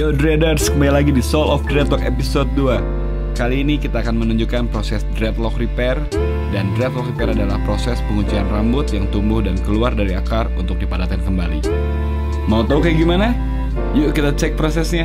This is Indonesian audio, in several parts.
Yo Dreaders, kembali lagi di Soul of Dreadlock episode 2 Kali ini kita akan menunjukkan proses dreadlock repair Dan dreadlock repair adalah proses penguncian rambut yang tumbuh dan keluar dari akar untuk dipadatkan kembali. Mau tahu kayak gimana? Yuk kita cek prosesnya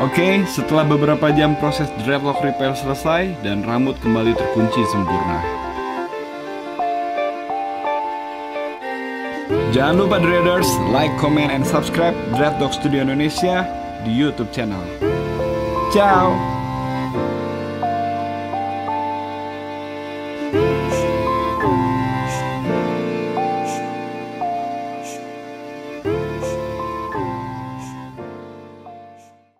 Oke, setelah beberapa jam proses dreadlock repair selesai dan rambut kembali terkunci sempurna. Jangan lupa Dreaders, like, comment, and subscribe Dreadlock Studio Indonesia di YouTube channel. Ciao!